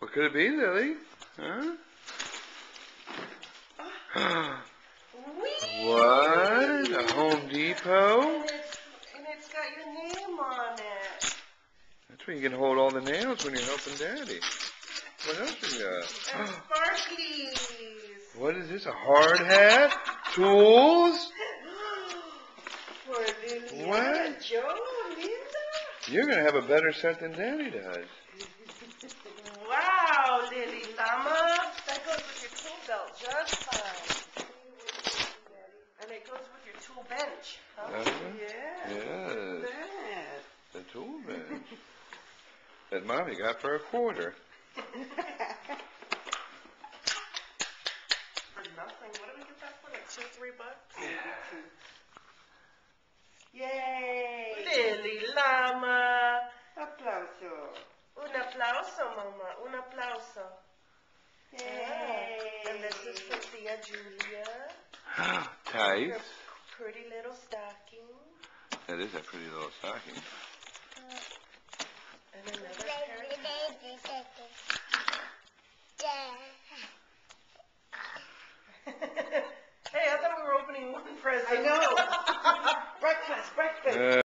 could it be, Lily? Huh? What? A Home Depot? And it's, and it's got your name on it. That's where you can hold all the nails when you're helping Daddy. What else we And got? sparklies. What is this? A hard hat? Tools? What? Joe, Linda. You're gonna have a better set than Daddy does. Wow, Lily Llama. That goes with your tool just fine. And it goes with your tool bench. Huh? Uh-huh. Yeah. Yes, That. the tool bench. That Mommy got for a quarter. For nothing. What did we get that for? Like two, three bucks? Yay! Lily Llama. Applauso. Un aplauso, mamá. Un aplauso. Yay. Julia, Tight. Pretty little stocking. That is a pretty little stocking. Uh, and another pair. hey, I thought we were opening one present. I know.